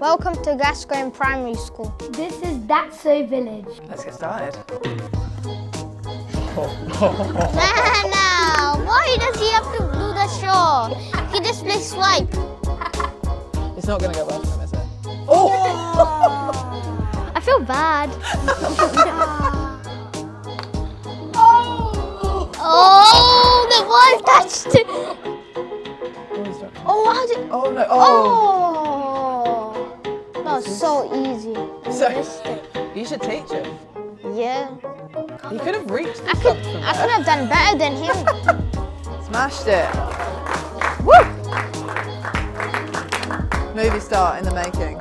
Welcome to Gascoigne Primary School. This is That's So Village. Let's get started. Nah, why does he have to do the show? He just plays swipe. It's not going to go well for him, is it? Oh! I feel bad. Oh, Oh, the ball touched it. Oh, how did? oh no! Oh! oh. That was so easy. So, you should teach him. Yeah, He could have reached the I could, subs from I could have done better than him. Smashed it. Woo! Movie star in the making.